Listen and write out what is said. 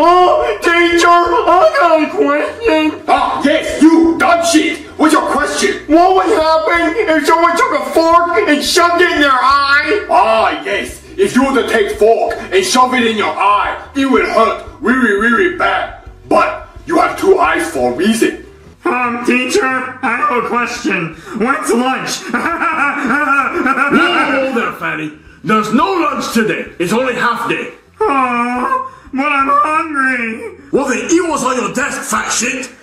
Oh, teacher, I got a question. Ah, yes, you, dumb shit. What's your question? What would happen if someone took a fork and shoved it in their eye? Ah, yes. If you were to take fork and shove it in your eye, it would hurt really, really bad. But you have two eyes for a reason. Um, teacher, I have a question. When's lunch? Whoa there, fatty. There's no lunch today. It's only half day. oh, then eat what's on your desk, fat shit.